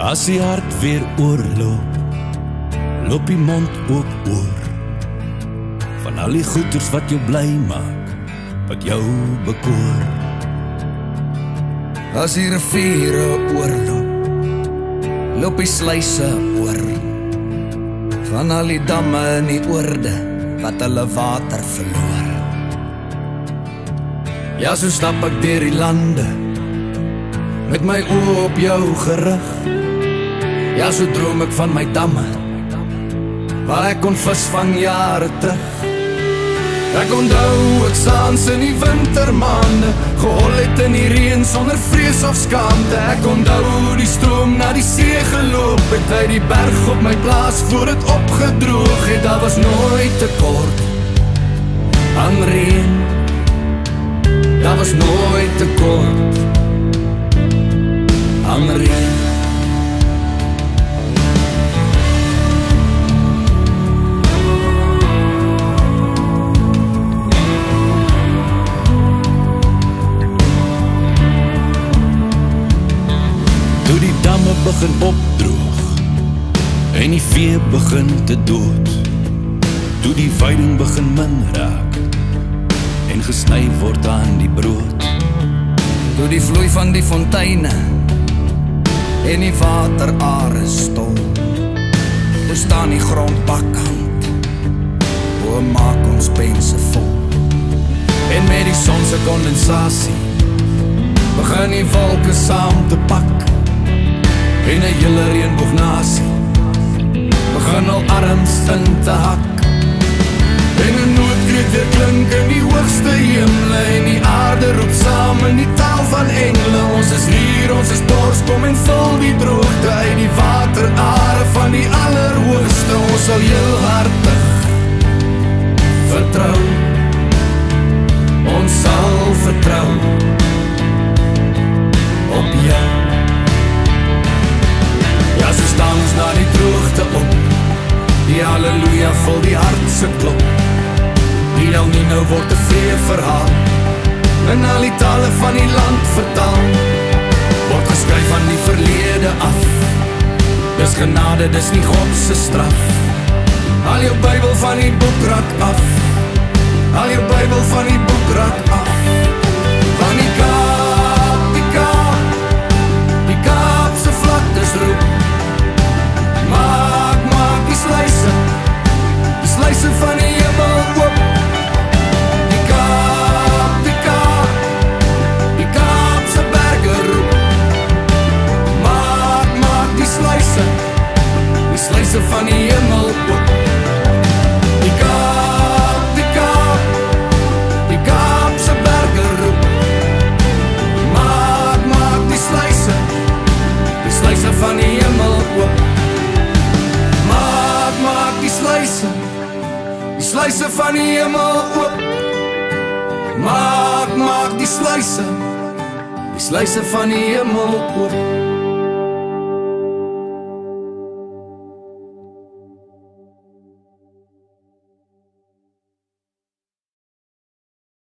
As die hart weer oorloop, loop die mond ook oor. Van al die goeders wat jou bly maak, wat jou bekoor. As die riviere oorloop, loop die sluise oor. Van al die damme in die oorde wat hulle water verloor. Ja, so stap ek deur die lande met my oë op jou gerig. Ja, so droom ek van my damme waar ek kon visvang jare terug. Ek onthou ek saans in die wintermaande gehol het in die reën sonder vrees of skaamte. Ek onthou die stroom na die see geloop het uit die berg op my plaas voor dit opgedroog het. Daar was nooit tekort aan reën. Daar was nooit tekort damme begin opdroog en die vee begin te dood. Toe die veiding begin min raak en gesny word aan die brood. Toe die vloei van die fonteine en die waterare stil. Toe staan die grond bakkant. O maak ons pense vol. En met die son se kondensasie begin die wolke saam te pak. En 'n hele reënboog nasie begin al arms in te hak. En 'n noodkreet weer klink in die hoogste hemel en die aarde roep saam in die taal van engele. Ons is hier, ons is dors, kom en vul die droogte se klop. Die El Nino word 'n vrye verhaal. In al die tale van die land vertaal. Word geskryf van die verlede af. Dis genade, dis nie God se straf. Al jou Bybel van die boekrak af. Al jou Bybel van die boekrak af. Hemel oop. Die Kaap, die Kaap, die Kaapse berge roep. Maak, maak die sluise, die sluise van die hemel oop. Maak, maak die sluise, die sluise van die hemel oop. Maak, maak die sluise, die sluise van die hemel oop.